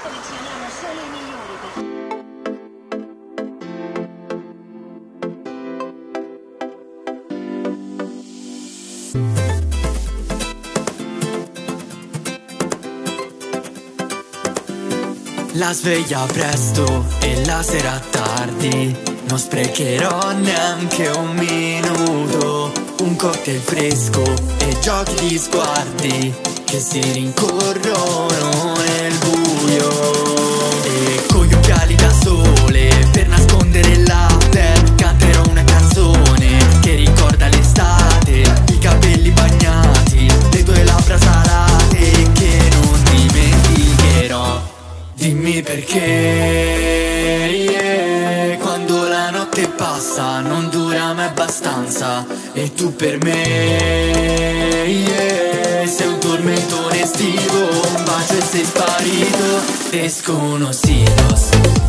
solo i migliori La sveglia presto e la sera tardi. Non sprecherò neanche un minuto. Un cocktail fresco e giochi di sguardi Che si rincorrono Dimmi perché. Yeah, Quando la notte passa non dura mai abbastanza. E tu per me yeah, Sei un tormentone estivo Un bacio e sei sparito. Desconocidos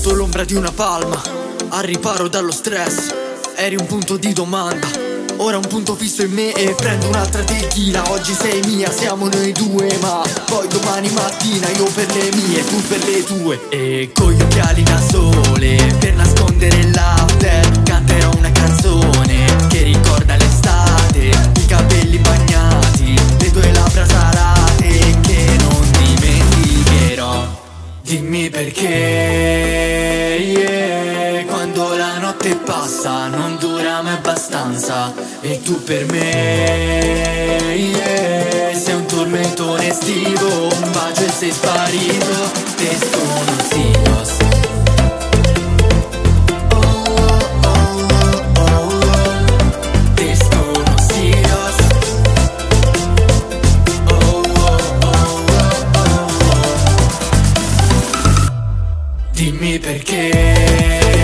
Sotto l'ombra di una palma, al riparo dallo stress, eri un punto di domanda. Ora un punto fisso in me e prendo un'altra tequila. Oggi sei mia, siamo noi due Ma poi domani mattina io per le mie, tu per le tue. E con gli occhiali da sole Per nascondere latte Canterò una canzone Che ricorda l'estate. I capelli bagnati Le tue labbra salate Che non dimenticherò. Dimmi perché la notte passa non dura mai abbastanza. E tu per me yeah, sei un tormentone estivo Un bacio e sei sparito, te sono sinos. Dimmi perché.